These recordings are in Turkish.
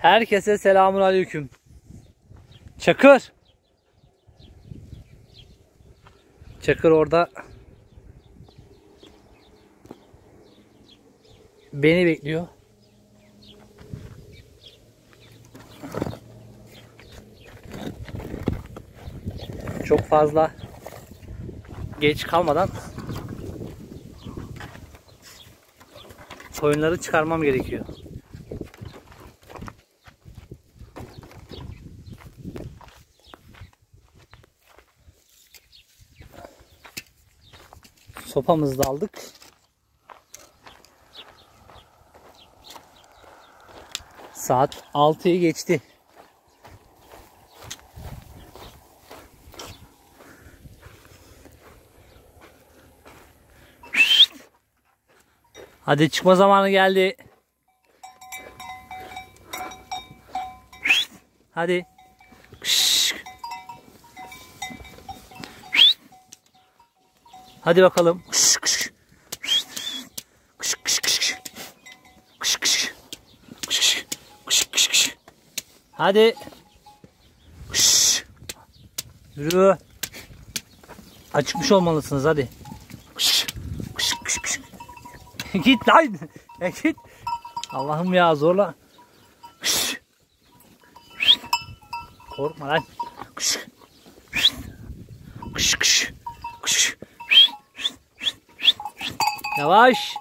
Herkese selamun aleyküm. Çakır. Çakır orada beni bekliyor. Çok fazla geç kalmadan koyunları çıkarmam gerekiyor. Sopamızı da aldık. Saat 6'yı geçti. Hadi çıkma zamanı geldi. Hadi. Hadi bakalım. Hadi. Yürü. Acıkmış olmalısınız hadi. git lan. Ya git. Allah'ım ya zorla. Korkma lan. Yavaş.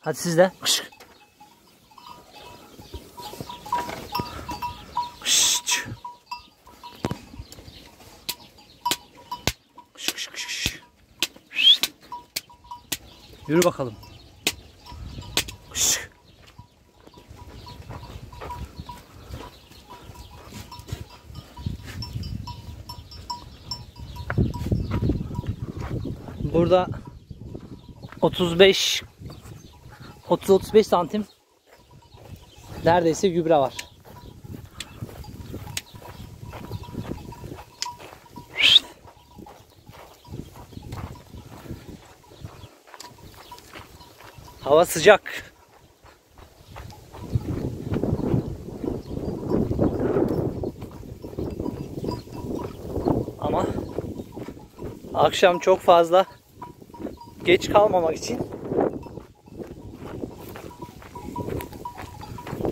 Hadi siz de. Yürü bakalım. Burada 35 30-35 santim neredeyse gübre var. Hava sıcak. Ama akşam çok fazla geç kalmamak için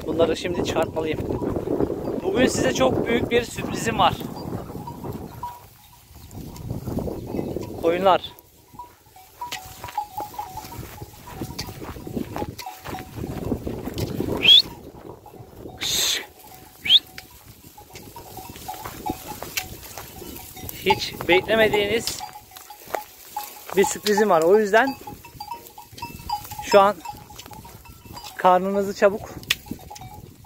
bunları şimdi çıkartmalıyım. Bugün size çok büyük bir sürprizim var. Koyunlar. Hiç beklemediğiniz bir sürprizim var. O yüzden şu an karnınızı çabuk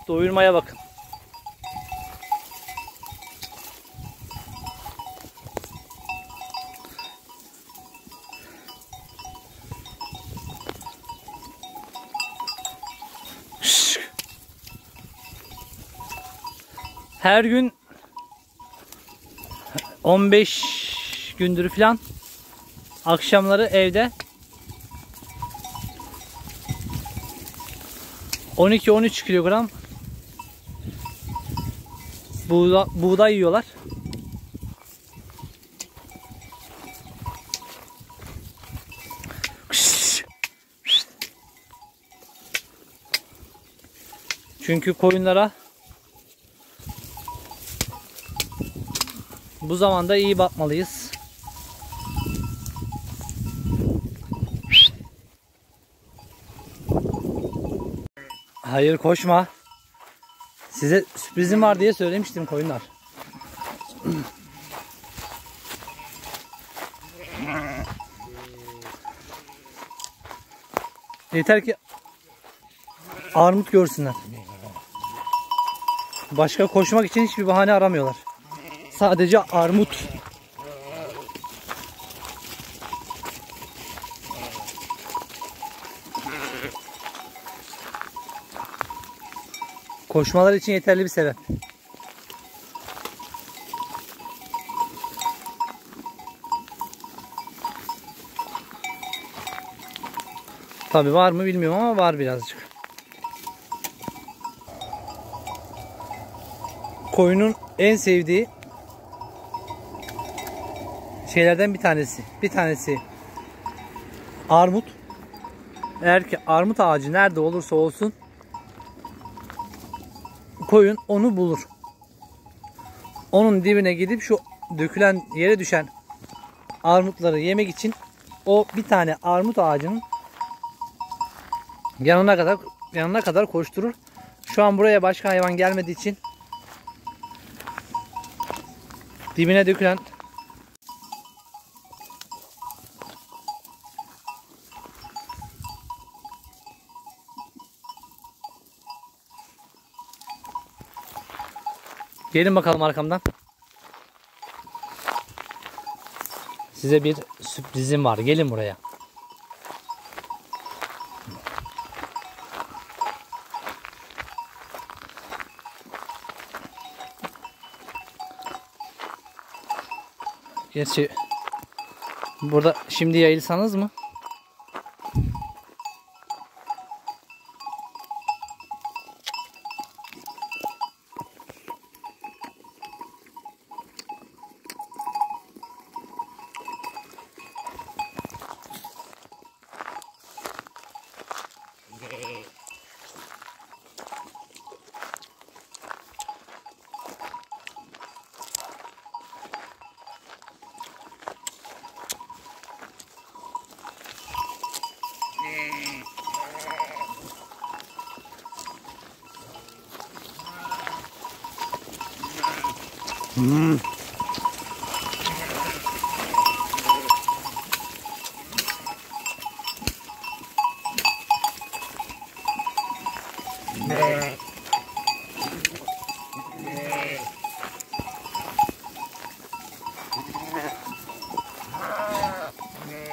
doyurmaya bakın. Her gün 15 gündür falan akşamları evde 12-13 kilogram buğda, buğday yiyorlar. Çünkü koyunlara bu zamanda iyi bakmalıyız. Hayır koşma. Size sürprizim var diye söylemiştim koyunlar. Yeter ki armut görsünler. Başka koşmak için hiçbir bahane aramıyorlar. Sadece armut. Koşmalar için yeterli bir sebep. Tabi var mı bilmiyorum ama var birazcık. Koyunun en sevdiği şeylerden bir tanesi. Bir tanesi armut. Eğer ki armut ağacı nerede olursa olsun koyun onu bulur. Onun dibine gidip şu dökülen yere düşen armutları yemek için o bir tane armut ağacının yanına kadar yanına kadar koşturur. Şu an buraya başka hayvan gelmediği için dibine dökülen Gelin bakalım arkamdan. Size bir sürprizim var. Gelin buraya. Gerçi burada şimdi yayılsanız mı?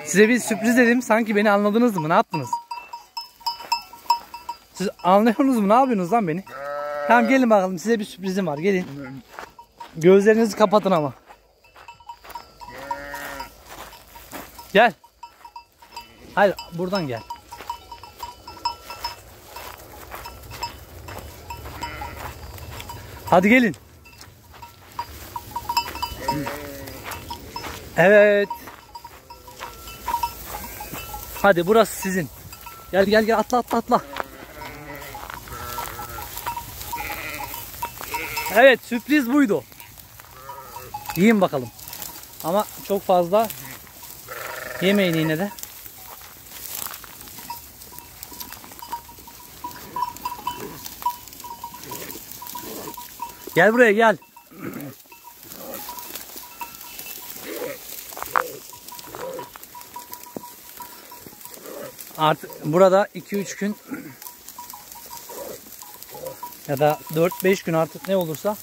Size bir sürpriz dedim. Sanki beni anladınız mı? Ne yaptınız? Siz anlıyorsunuz mu? Ne yapıyorsunuz lan beni? Tamam gelin bakalım. Size bir sürprizim var. Gelin. Gözlerinizi kapatın ama. Gel. Hayır buradan gel. Hadi gelin. Evet. Hadi burası sizin. Gel gel gel atla atla atla. Evet sürpriz buydu. Yiyin bakalım. Ama çok fazla yemeyin yine de. Gel buraya gel. Artık burada 2-3 gün ya da 4-5 gün artık ne olursa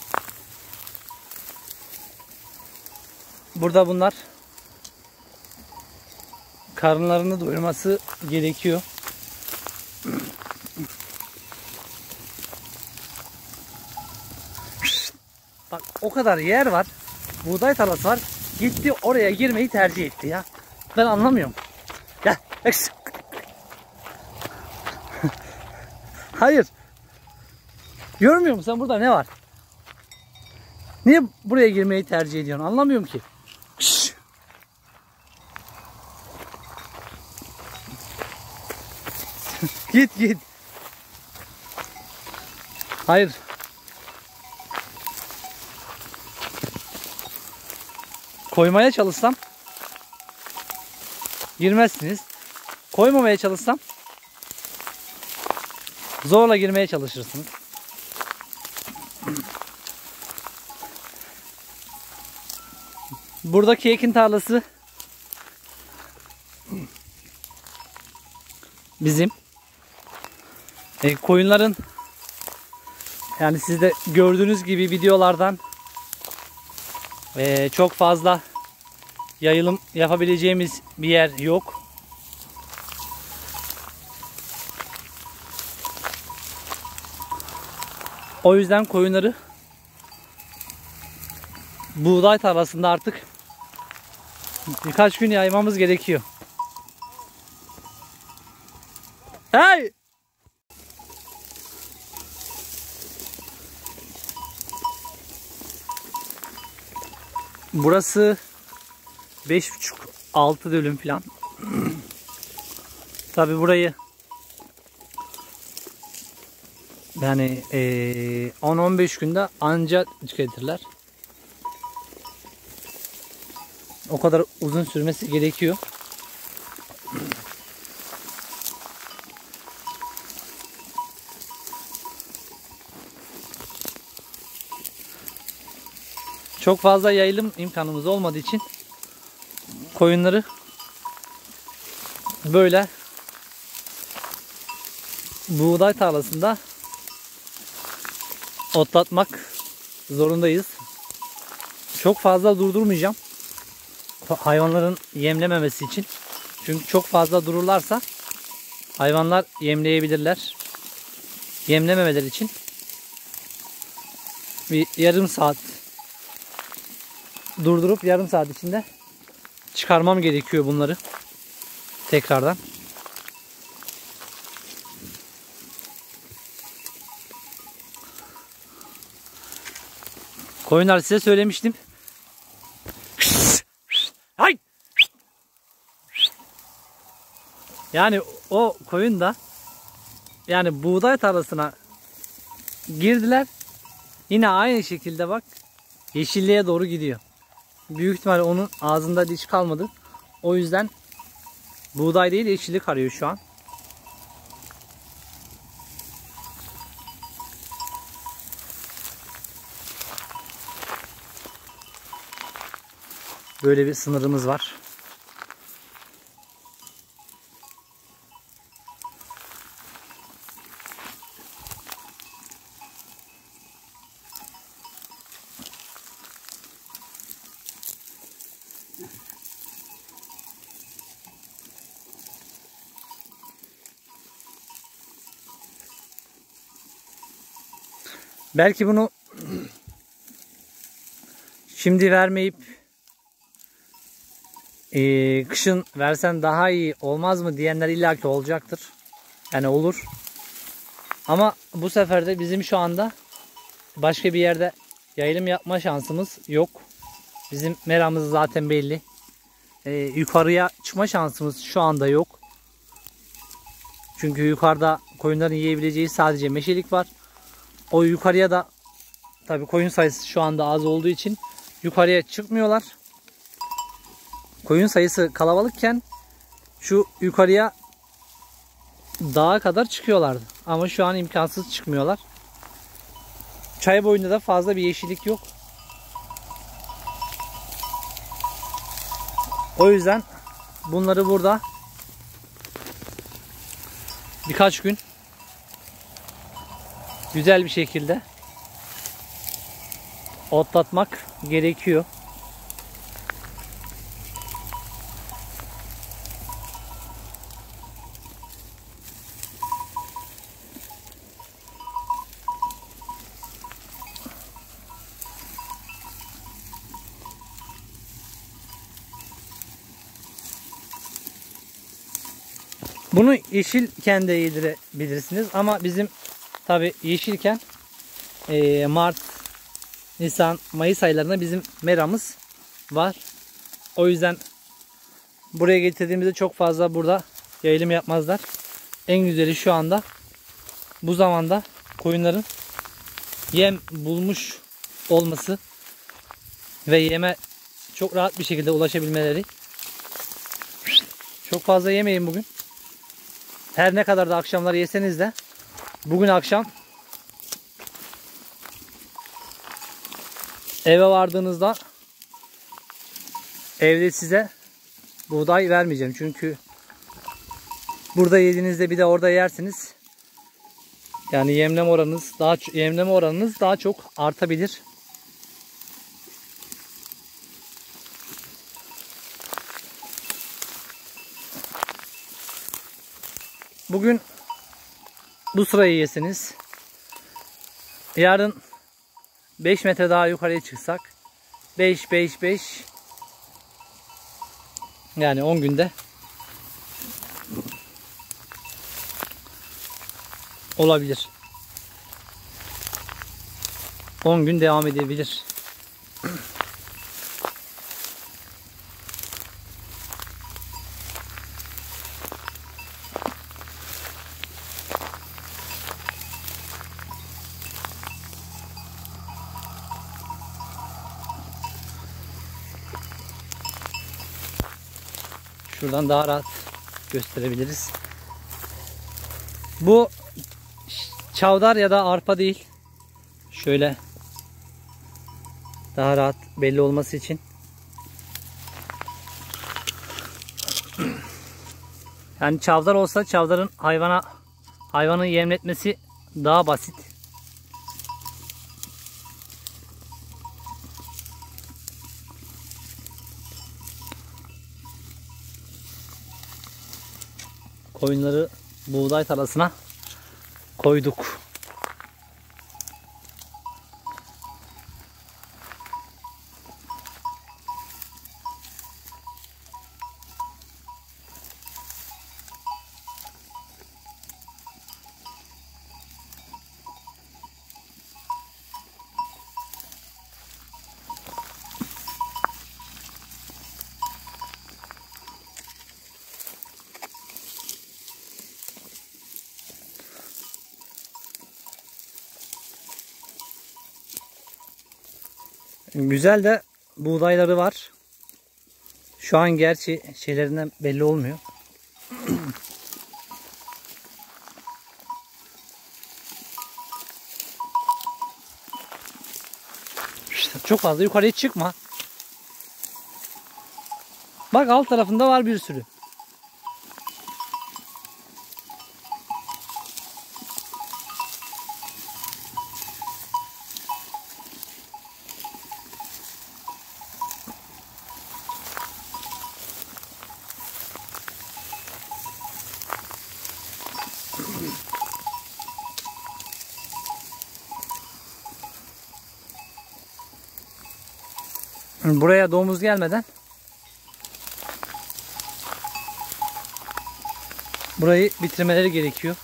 burada bunlar karınlarını doyurması gerekiyor. Bak o kadar yer var. Buğday tarlası var. Gitti oraya girmeyi tercih etti ya. Ben anlamıyorum. Gel. Hayır. Görmüyor musun sen burada ne var? Niye buraya girmeyi tercih ediyorsun? Anlamıyorum ki. Şşş. git git. Hayır. Koymaya çalışsam girmezsiniz. Koymamaya çalışsam zorla girmeye çalışırsınız. Buradaki ekin tarlası bizim. E, koyunların yani siz de gördüğünüz gibi videolardan e, çok fazla yayılım yapabileceğimiz bir yer yok. O yüzden koyunları buğday tarlasında artık birkaç gün yaymamız gerekiyor. Hey! Burası 5,5-6 dönüm falan. Tabi burayı yani e, 10-15 günde anca tüketirler. O kadar uzun sürmesi gerekiyor. Çok fazla yayılım imkanımız olmadığı için koyunları böyle buğday tarlasında otlatmak zorundayız. Çok fazla durdurmayacağım. Hayvanların yemlememesi için. Çünkü çok fazla dururlarsa hayvanlar yemleyebilirler. Yemlememeler için bir yarım saat durdurup yarım saat içinde çıkarmam gerekiyor bunları. Tekrardan. Koyunlar size söylemiştim. Hay! Yani o koyun da yani buğday tarlasına girdiler. Yine aynı şekilde bak yeşilliğe doğru gidiyor. Büyük ihtimal onun ağzında diş kalmadı. O yüzden buğday değil yeşillik arıyor şu an. Böyle bir sınırımız var. Belki bunu şimdi vermeyip e, kışın versen daha iyi olmaz mı diyenler illaki olacaktır. Yani olur. Ama bu sefer de bizim şu anda başka bir yerde yayılım yapma şansımız yok. Bizim meramız zaten belli. Ee, yukarıya çıkma şansımız şu anda yok. Çünkü yukarıda koyunların yiyebileceği sadece meşelik var. O yukarıya da tabi koyun sayısı şu anda az olduğu için yukarıya çıkmıyorlar. Koyun sayısı kalabalıkken şu yukarıya dağa kadar çıkıyorlardı. Ama şu an imkansız çıkmıyorlar. Çay boyunda da fazla bir yeşillik yok. O yüzden bunları burada birkaç gün güzel bir şekilde otlatmak gerekiyor. Bunu yeşilken de yedirebilirsiniz ama bizim tabi yeşilken e, Mart, Nisan, Mayıs aylarında bizim meramız var. O yüzden buraya getirdiğimizde çok fazla burada yayılım yapmazlar. En güzeli şu anda bu zamanda koyunların yem bulmuş olması ve yeme çok rahat bir şekilde ulaşabilmeleri. Çok fazla yemeyin bugün. Her ne kadar da akşamları yeseniz de bugün akşam eve vardığınızda evde size buğday vermeyeceğim. Çünkü burada yediğinizde bir de orada yersiniz. Yani yemleme oranınız daha yemleme oranınız daha çok artabilir. Bugün bu sırayı yesiniz. Yarın 5 metre daha yukarıya çıksak 5 5 5 yani 10 günde olabilir. 10 gün devam edebilir. Şuradan daha rahat gösterebiliriz. Bu çavdar ya da arpa değil. Şöyle daha rahat belli olması için. Yani çavdar olsa çavdarın hayvana hayvanı yemletmesi daha basit. Koyunları buğday tarlasına koyduk. Güzel de buğdayları var. Şu an gerçi şeylerinden belli olmuyor. Çok fazla yukarıya çıkma. Bak alt tarafında var bir sürü. Buraya domuz gelmeden burayı bitirmeleri gerekiyor.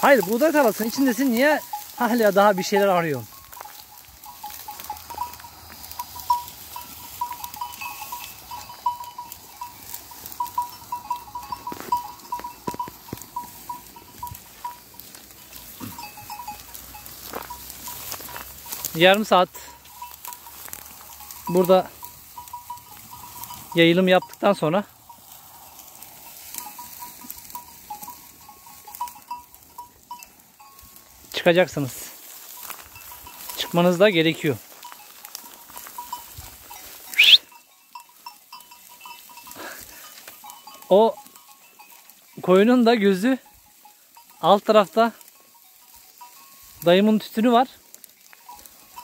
Hayır buğday tarlasının içindesin niye hala daha bir şeyler arıyorsun? Yarım saat burada yayılım yaptıktan sonra çıkacaksınız. Çıkmanız da gerekiyor. O koyunun da gözü alt tarafta dayımın tütünü var.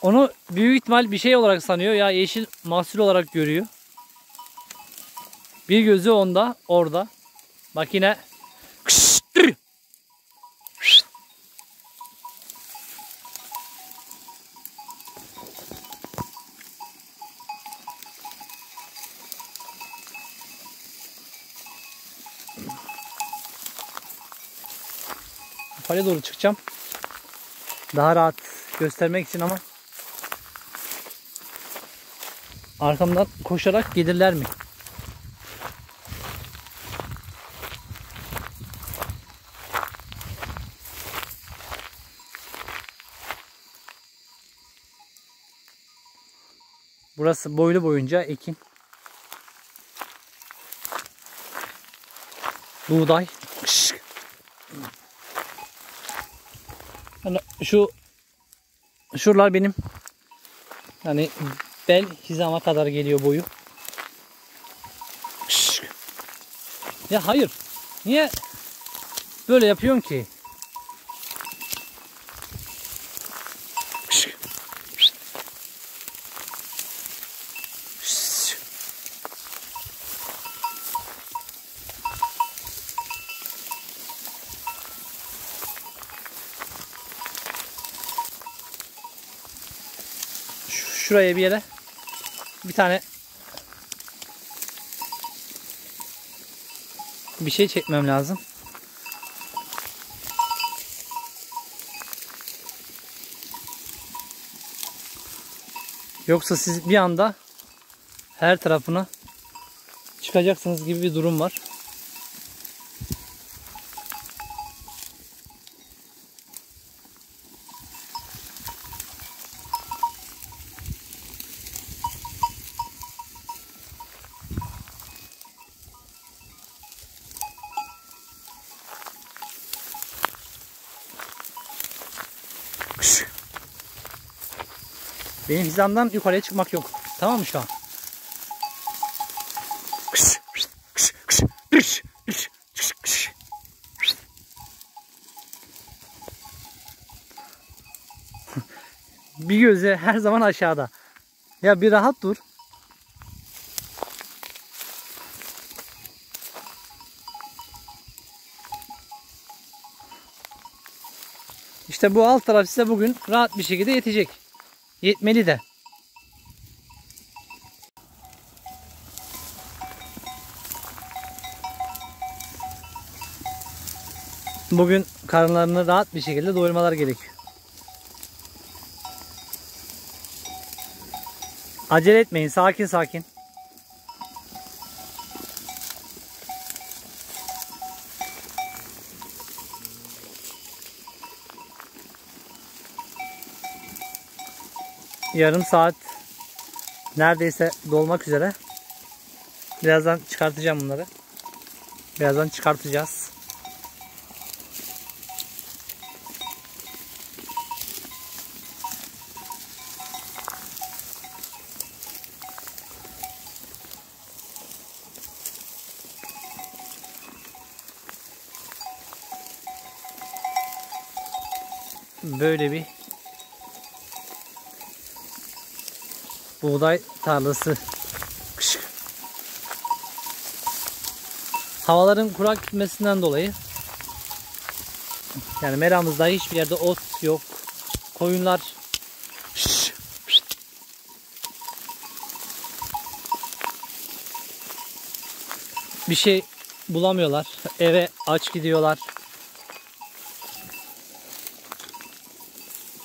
Onu büyük ihtimal bir şey olarak sanıyor ya yeşil mahsul olarak görüyor. Bir gözü onda orada. Bak yine doğru çıkacağım. Daha rahat göstermek için ama arkamdan koşarak gelirler mi? Burası boylu boyunca ekin. Buğday. Hani şu şuralar benim hani bel hizama kadar geliyor boyu. Ya hayır. Niye böyle yapıyorsun ki? şuraya bir yere bir tane bir şey çekmem lazım. Yoksa siz bir anda her tarafına çıkacaksınız gibi bir durum var. Benim hizamdan yukarıya çıkmak yok. Tamam mı şu an? Kış, kış, kış, kış, kış, kış, kış, kış. bir gözü her zaman aşağıda. Ya bir rahat dur. İşte bu alt taraf size bugün rahat bir şekilde yetecek. Yetmeli de. Bugün karınlarını rahat bir şekilde doyurmalar gerekiyor. Acele etmeyin. Sakin sakin. Yarım saat neredeyse dolmak üzere. Birazdan çıkartacağım bunları. Birazdan çıkartacağız. Böyle bir buğday tarlası. Kış. Havaların kurak gitmesinden dolayı yani meramızda hiçbir yerde ot yok. Koyunlar bir şey bulamıyorlar. Eve aç gidiyorlar.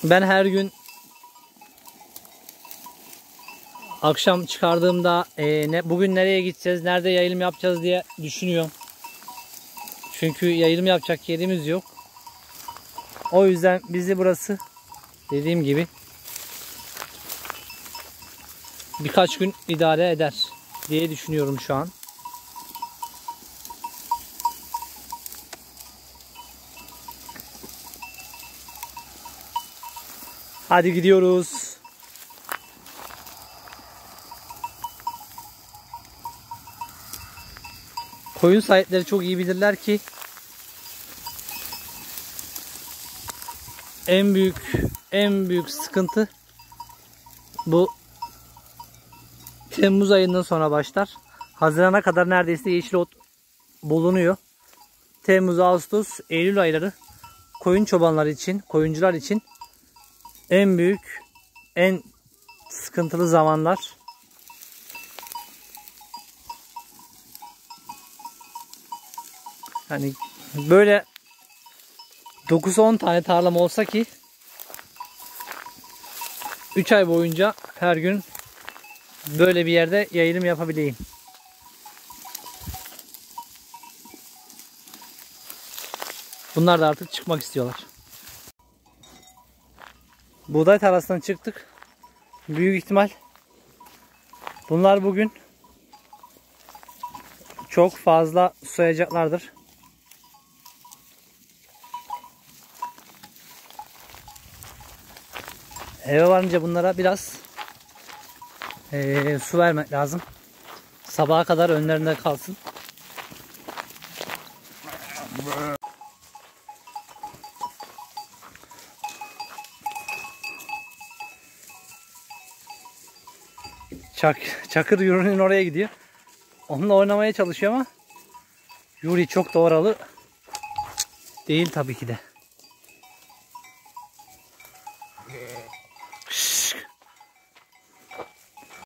Ben her gün akşam çıkardığımda e, ne bugün nereye gideceğiz, nerede yayılım yapacağız diye düşünüyorum. Çünkü yayılım yapacak yerimiz yok. O yüzden bizi burası dediğim gibi birkaç gün idare eder diye düşünüyorum şu an. Hadi gidiyoruz. Koyun sahipleri çok iyi bilirler ki en büyük en büyük sıkıntı bu Temmuz ayından sonra başlar. Hazirana kadar neredeyse yeşil ot bulunuyor. Temmuz, Ağustos, Eylül ayları koyun çobanları için, koyuncular için en büyük, en sıkıntılı zamanlar. Hani böyle 9-10 tane tarlam olsa ki 3 ay boyunca her gün böyle bir yerde yayılım yapabileyim. Bunlar da artık çıkmak istiyorlar. Buğday tarlasından çıktık. Büyük ihtimal bunlar bugün çok fazla soyacaklardır. Eve varınca bunlara biraz ee, su vermek lazım. Sabaha kadar önlerinde kalsın. Çak, Çakır Yuri'nin oraya gidiyor. Onunla oynamaya çalışıyor ama Yuri çok doğralı değil tabii ki de.